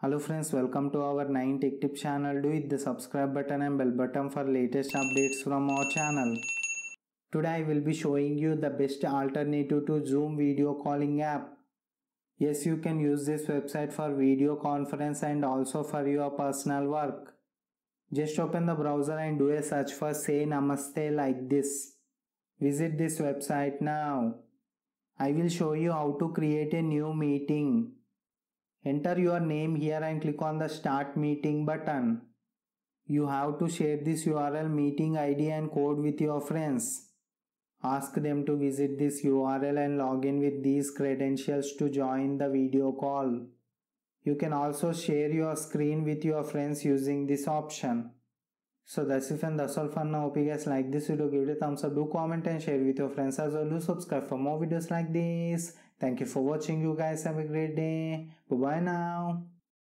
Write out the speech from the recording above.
Hello friends, welcome to our 9 Tech Tip channel. Do hit the subscribe button and bell button for latest updates from our channel. Today I will be showing you the best alternative to Zoom video calling app. Yes, you can use this website for video conference and also for your personal work. Just open the browser and do a search for say namaste like this. Visit this website now. I will show you how to create a new meeting. Enter your name here and click on the start meeting button. You have to share this URL meeting ID and code with your friends. Ask them to visit this URL and log in with these credentials to join the video call. You can also share your screen with your friends using this option. So that's it and that's all for now. Hope you guys like this video. Give it a thumbs up. Do comment and share with your friends as well. Do subscribe for more videos like this. Thank you for watching. You guys have a great day. Bye bye now.